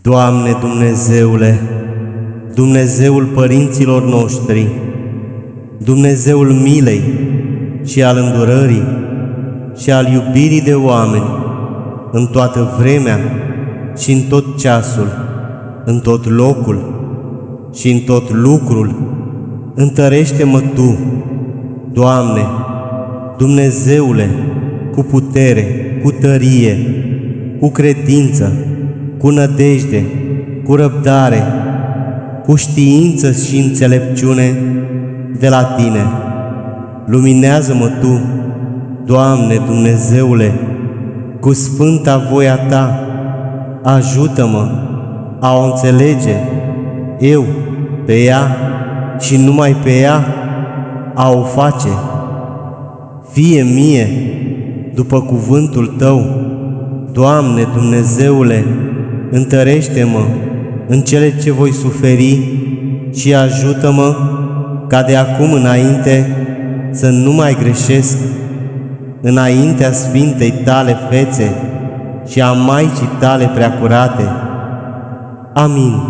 Doamne Dumnezeule, Dumnezeul părinților noștri, Dumnezeul milei și al îndurării și al iubirii de oameni, în toată vremea și în tot ceasul, în tot locul și în tot lucrul, întărește-mă Tu, Doamne, Dumnezeule, cu putere, cu tărie, cu credință, cu nădejde, cu răbdare, cu știință și înțelepciune de la Tine. Luminează-mă Tu, Doamne Dumnezeule, cu sfânta voia Ta, ajută-mă a o înțelege, eu, pe ea și numai pe ea, a o face. Fie mie, după cuvântul Tău, Doamne Dumnezeule, întărește-mă în cele ce voi suferi și ajută-mă ca de acum înainte să nu mai greșesc înaintea Sfintei Tale fețe și a Maicii Tale preacurate. Amin.